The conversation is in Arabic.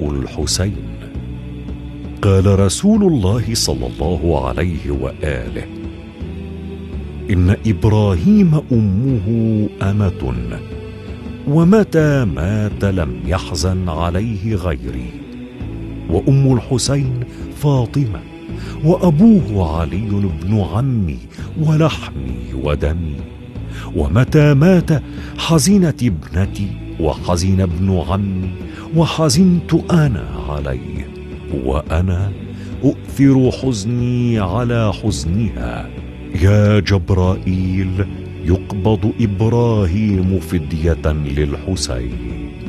الحسين. قال رسول الله صلى الله عليه وآله إن إبراهيم أمه أمة ومتى مات لم يحزن عليه غيري. وأم الحسين فاطمة وأبوه علي بن عمي ولحمي ودمي. ومتى مات حزنت ابنتي وحزن ابن عمي وحزنت أنا عليه وأنا أؤثر حزني على حزنها. يا جبرائيل يقبض إبراهيم فدية للحسين.